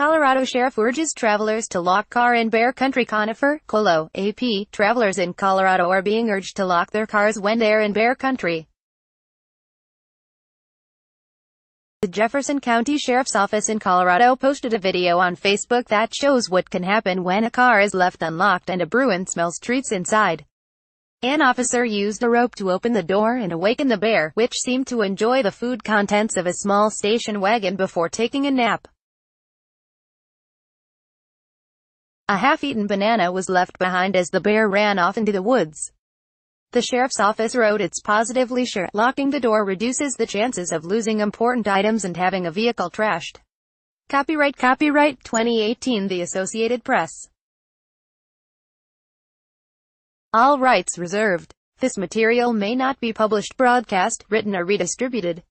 Colorado Sheriff urges travelers to lock car in Bear Country Conifer, Colo, AP. Travelers in Colorado are being urged to lock their cars when they're in Bear Country. The Jefferson County Sheriff's Office in Colorado posted a video on Facebook that shows what can happen when a car is left unlocked and a Bruin smells treats inside. An officer used a rope to open the door and awaken the bear, which seemed to enjoy the food contents of a small station wagon before taking a nap. A half-eaten banana was left behind as the bear ran off into the woods. The sheriff's office wrote it's positively sure locking the door reduces the chances of losing important items and having a vehicle trashed. Copyright Copyright 2018 The Associated Press All rights reserved. This material may not be published, broadcast, written or redistributed.